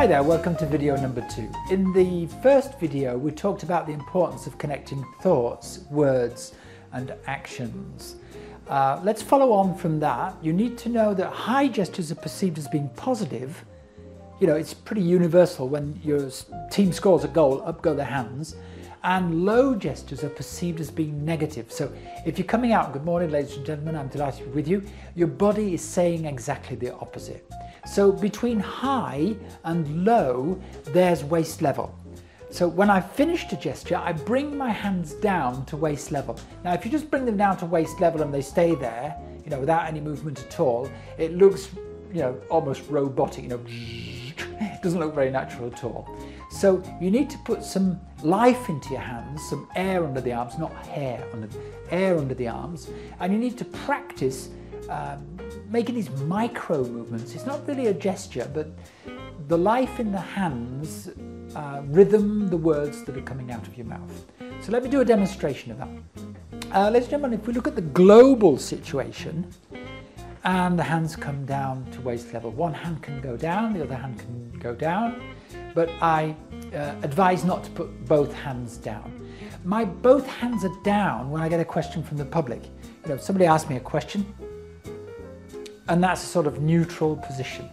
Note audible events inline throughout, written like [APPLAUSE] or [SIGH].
Hi there, welcome to video number two. In the first video, we talked about the importance of connecting thoughts, words, and actions. Uh, let's follow on from that. You need to know that high gestures are perceived as being positive. You know, it's pretty universal when your team scores a goal, up go the hands. And low gestures are perceived as being negative. So if you're coming out, good morning, ladies and gentlemen, I'm delighted to be with you, your body is saying exactly the opposite. So between high and low, there's waist level. So when I've finished a gesture, I bring my hands down to waist level. Now, if you just bring them down to waist level and they stay there, you know, without any movement at all, it looks, you know, almost robotic, you know, [LAUGHS] it doesn't look very natural at all. So you need to put some life into your hands, some air under the arms, not hair under, air under the arms, and you need to practice um, making these micro movements. It's not really a gesture, but the life in the hands uh, rhythm the words that are coming out of your mouth. So let me do a demonstration of that. Uh, ladies and gentlemen, if we look at the global situation, and the hands come down to waist level. One hand can go down, the other hand can go down, but I uh, advise not to put both hands down. My both hands are down when I get a question from the public. You know, somebody asks me a question, and that's a sort of neutral position.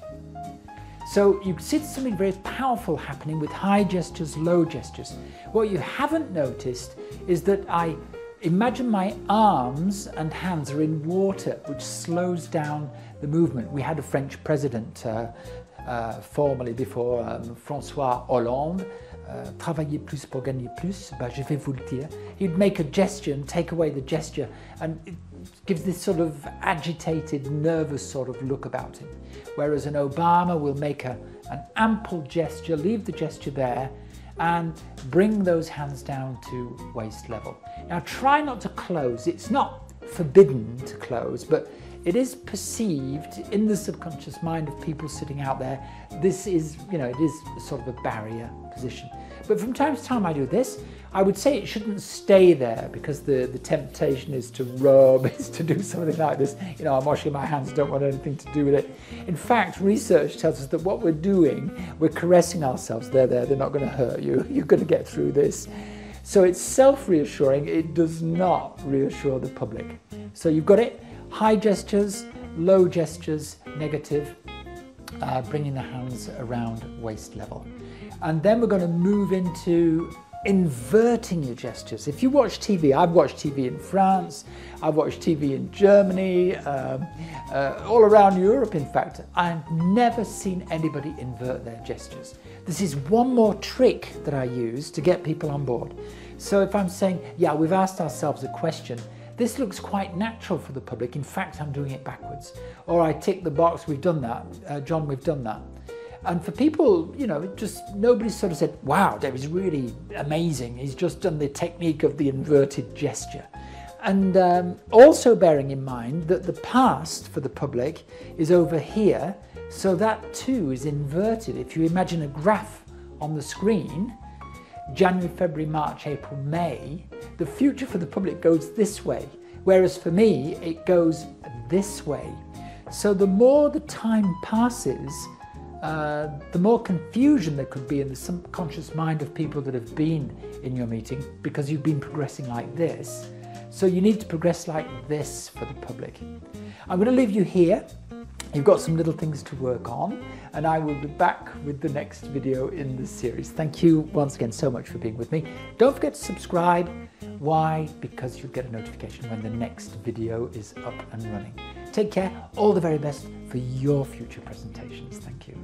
So you see something very powerful happening with high gestures, low gestures. What you haven't noticed is that I imagine my arms and hands are in water, which slows down the movement. We had a French president uh, uh, formerly before um, François Hollande, uh, travailler plus pour gagner plus, bah, je vais vous le dire. He'd make a gesture and take away the gesture, and it gives this sort of agitated, nervous sort of look about him. Whereas an Obama will make a, an ample gesture, leave the gesture there, and bring those hands down to waist level. Now try not to close. It's not forbidden to close, but it is perceived in the subconscious mind of people sitting out there, this is, you know, it is sort of a barrier position. But from time to time I do this. I would say it shouldn't stay there because the, the temptation is to rub, [LAUGHS] is to do something like this. You know, I'm washing my hands, don't want anything to do with it. In fact, research tells us that what we're doing, we're caressing ourselves. They're there, they're not going to hurt you. [LAUGHS] You're going to get through this. So it's self reassuring, it does not reassure the public. So you've got it high gestures, low gestures, negative, uh, bringing the hands around waist level. And then we're going to move into inverting your gestures. If you watch TV, I've watched TV in France, I've watched TV in Germany, um, uh, all around Europe, in fact. I've never seen anybody invert their gestures. This is one more trick that I use to get people on board. So if I'm saying, yeah, we've asked ourselves a question, this looks quite natural for the public. In fact, I'm doing it backwards. Or I tick the box, we've done that. Uh, John, we've done that. And for people, you know, just nobody sort of said, wow, David's really amazing. He's just done the technique of the inverted gesture. And um, also bearing in mind that the past for the public is over here, so that too is inverted. If you imagine a graph on the screen, January, February, March, April, May, the future for the public goes this way, whereas for me, it goes this way. So the more the time passes, uh, the more confusion there could be in the subconscious mind of people that have been in your meeting because you've been progressing like this. So you need to progress like this for the public. I'm going to leave you here. You've got some little things to work on, and I will be back with the next video in this series. Thank you once again so much for being with me. Don't forget to subscribe. Why? Because you'll get a notification when the next video is up and running. Take care. All the very best for your future presentations. Thank you.